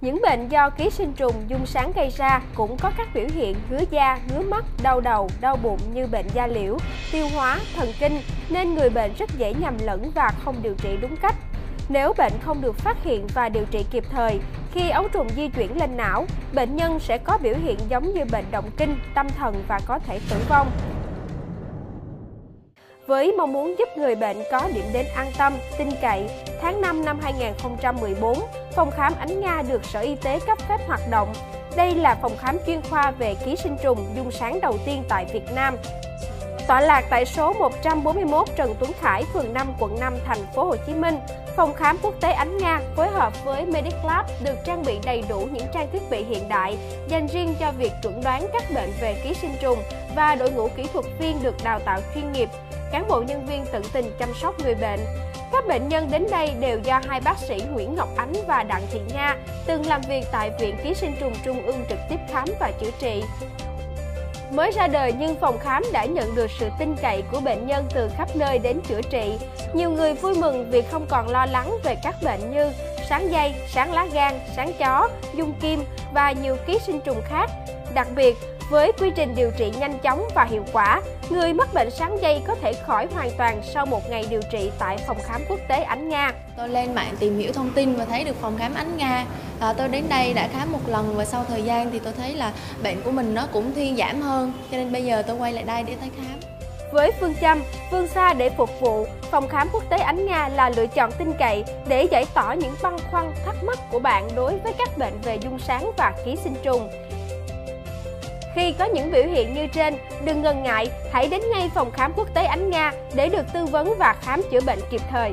Những bệnh do ký sinh trùng dung sáng gây ra cũng có các biểu hiện ngứa da, ngứa mắt, đau đầu, đau bụng như bệnh da liễu, tiêu hóa, thần kinh nên người bệnh rất dễ nhầm lẫn và không điều trị đúng cách. Nếu bệnh không được phát hiện và điều trị kịp thời, khi ấu trùng di chuyển lên não, bệnh nhân sẽ có biểu hiện giống như bệnh động kinh, tâm thần và có thể tử vong. Với mong muốn giúp người bệnh có điểm đến an tâm, tin cậy, tháng 5 năm 2014, phòng khám Ánh Nga được Sở Y tế cấp phép hoạt động. Đây là phòng khám chuyên khoa về ký sinh trùng dung sáng đầu tiên tại Việt Nam. Tọa lạc tại số 141 Trần Tuấn Khải, phường 5, quận 5, thành phố Hồ Chí Minh, phòng khám quốc tế Ánh Nga phối hợp với Mediclab được trang bị đầy đủ những trang thiết bị hiện đại dành riêng cho việc chuẩn đoán các bệnh về ký sinh trùng và đội ngũ kỹ thuật viên được đào tạo chuyên nghiệp, cán bộ nhân viên tận tình chăm sóc người bệnh. Các bệnh nhân đến đây đều do hai bác sĩ Nguyễn Ngọc Ánh và Đặng Thị Nga từng làm việc tại Viện Ký sinh trùng Trung ương trực tiếp khám và chữa trị. Mới ra đời nhưng phòng khám đã nhận được sự tin cậy của bệnh nhân từ khắp nơi đến chữa trị. Nhiều người vui mừng vì không còn lo lắng về các bệnh như sáng dây, sáng lá gan, sáng chó, dung kim và nhiều ký sinh trùng khác. Đặc biệt, với quy trình điều trị nhanh chóng và hiệu quả, người mắc bệnh sáng dây có thể khỏi hoàn toàn sau một ngày điều trị tại phòng khám quốc tế Ánh Nga. Tôi lên mạng tìm hiểu thông tin và thấy được phòng khám Ánh Nga. À, tôi đến đây đã khám một lần và sau thời gian thì tôi thấy là bệnh của mình nó cũng thuyên giảm hơn. Cho nên bây giờ tôi quay lại đây để tới khám. Với phương châm vươn xa để phục vụ, phòng khám quốc tế Ánh Nga là lựa chọn tin cậy để giải tỏa những băn khoăn thắc mắc của bạn đối với các bệnh về dung sáng và ký sinh trùng. Khi có những biểu hiện như trên, đừng ngần ngại, hãy đến ngay phòng khám quốc tế Ánh Nga để được tư vấn và khám chữa bệnh kịp thời.